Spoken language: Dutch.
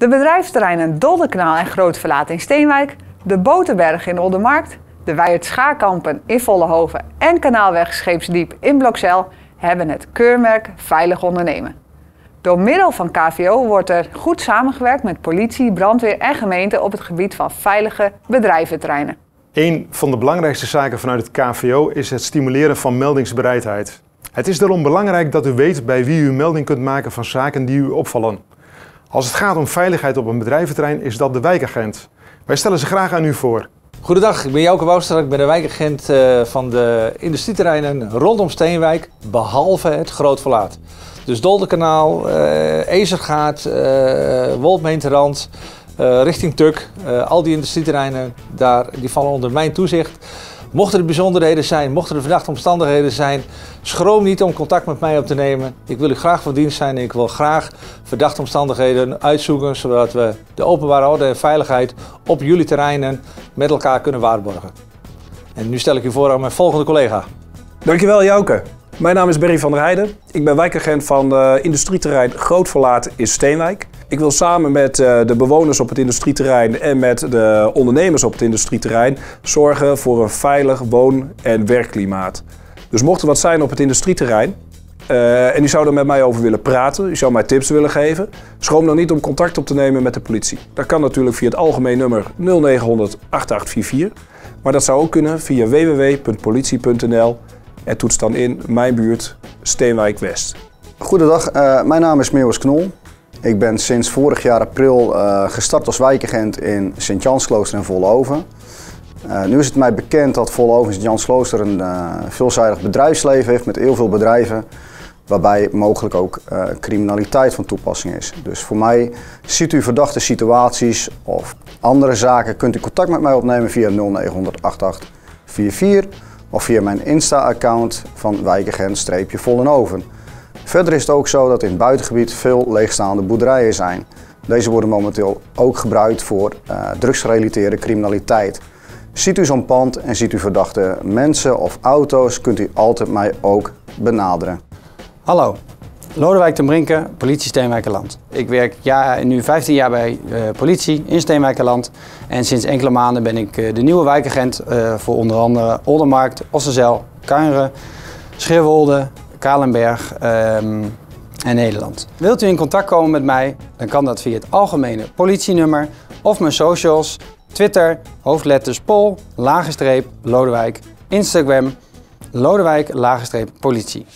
De bedrijfsterreinen Dolderkanaal en Grootverlaat in Steenwijk, de Boterberg in Oldermarkt, de Weijert Schaarkampen in Vollehoven en Kanaalweg Scheepsdiep in Blokcel hebben het keurmerk Veilig Ondernemen. Door middel van KVO wordt er goed samengewerkt met politie, brandweer en gemeente op het gebied van veilige bedrijventerreinen. Een van de belangrijkste zaken vanuit het KVO is het stimuleren van meldingsbereidheid. Het is daarom belangrijk dat u weet bij wie u melding kunt maken van zaken die u opvallen. Als het gaat om veiligheid op een bedrijventerrein is dat de wijkagent. Wij stellen ze graag aan u voor. Goedendag, ik ben Jouke Wouster. Ik ben de wijkagent eh, van de industrieterreinen rondom Steenwijk, behalve het Groot Verlaat. Dus Dolderkanaal, uh, Ezergaard, uh, Wolfmeenterrand, uh, richting Tuk. al die industrieterreinen daar, die vallen onder mijn toezicht. Mochten er bijzonderheden zijn, mochten er verdachte omstandigheden zijn, schroom niet om contact met mij op te nemen. Ik wil u graag van dienst zijn en ik wil graag verdachte omstandigheden uitzoeken, zodat we de openbare orde en veiligheid op jullie terreinen met elkaar kunnen waarborgen. En nu stel ik u voor aan mijn volgende collega. Dankjewel Jouke. Mijn naam is Berry van der Heijden. Ik ben wijkagent van de industrieterrein Groot Verlaat in Steenwijk. Ik wil samen met eh, de bewoners op het industrieterrein en met de ondernemers op het industrieterrein zorgen voor een veilig woon- en werkklimaat. Dus mocht er wat zijn op het industrieterrein uh, en u zou er met mij over willen praten, u zou mij tips willen geven, schroom dan niet om contact op te nemen met de politie. Dat kan natuurlijk via het algemeen nummer 0900 8844, maar dat zou ook kunnen via www.politie.nl en toets dan in mijn buurt Steenwijk West. Goedendag, uh, mijn naam is Meeuwis Knol. Ik ben sinds vorig jaar april uh, gestart als wijkagent in Sint-Jansklooster en Vollenhoven. Uh, nu is het mij bekend dat Vollenhoven en Sint-Jansklooster een veelzijdig bedrijfsleven heeft met heel veel bedrijven. Waarbij mogelijk ook criminaliteit van toepassing is. Dus voor mij, ziet u verdachte situaties of andere zaken, kunt u contact met mij opnemen via 0900 8844 of via mijn Insta-account van wijkagent-vollenhoven. Verder is het ook zo dat in het buitengebied veel leegstaande boerderijen zijn. Deze worden momenteel ook gebruikt voor uh, drugsgerelateerde criminaliteit. Ziet u zo'n pand en ziet u verdachte mensen of auto's, kunt u altijd mij ook benaderen. Hallo, Lodewijk ten Brinke, politie Steenwijkerland. Ik werk ja, nu 15 jaar bij uh, politie in Steenwijkerland. En sinds enkele maanden ben ik uh, de nieuwe wijkagent voor onder andere Oldermarkt, Ossenzijl, Kuinren, Schierwolde, Kalenberg um, en Nederland. Wilt u in contact komen met mij, dan kan dat via het algemene politienummer of mijn socials, Twitter, hoofdletters Pol, Lodewijk, Instagram, Lodewijk, lagenstreep, politie.